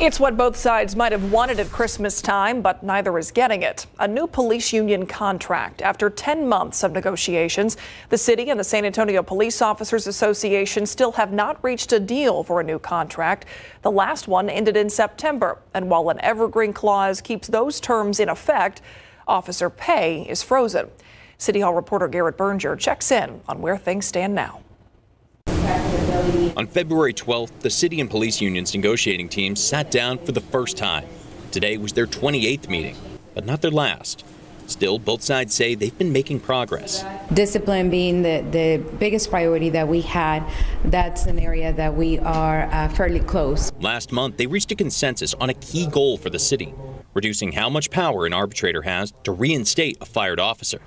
It's what both sides might have wanted at Christmas time, but neither is getting it. A new police union contract. After 10 months of negotiations, the city and the San Antonio Police Officers Association still have not reached a deal for a new contract. The last one ended in September, and while an evergreen clause keeps those terms in effect, officer pay is frozen. City Hall reporter Garrett Berger checks in on where things stand now. On February 12th, the city and police unions negotiating teams sat down for the first time. Today was their 28th meeting, but not their last. Still, both sides say they've been making progress. Discipline being the, the biggest priority that we had, that's an area that we are uh, fairly close. Last month, they reached a consensus on a key goal for the city reducing how much power an arbitrator has to reinstate a fired officer.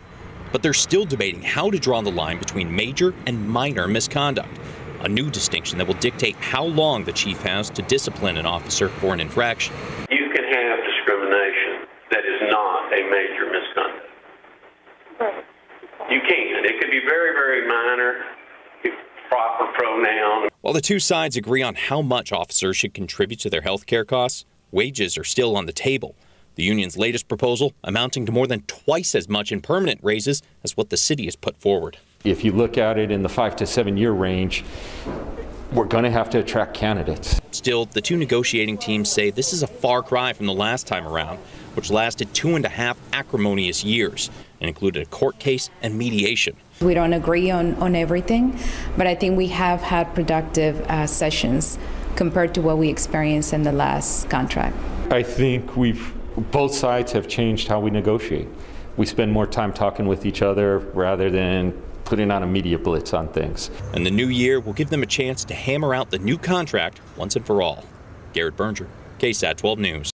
But they're still debating how to draw the line between major and minor misconduct a new distinction that will dictate how long the chief has to discipline an officer for an infraction. You can have discrimination that is not a major misconduct. You can. It could be very, very minor, proper pronoun. While the two sides agree on how much officers should contribute to their health care costs, wages are still on the table. The union's latest proposal amounting to more than twice as much in permanent raises as what the city has put forward. If you look at it in the five to seven year range, we're going to have to attract candidates. Still, the two negotiating teams say this is a far cry from the last time around, which lasted two and a half acrimonious years and included a court case and mediation. We don't agree on, on everything, but I think we have had productive uh, sessions compared to what we experienced in the last contract. I think we've both sides have changed how we negotiate. We spend more time talking with each other rather than putting on a media blitz on things. And the new year will give them a chance to hammer out the new contract once and for all. Garrett Berger, KSAT 12 News.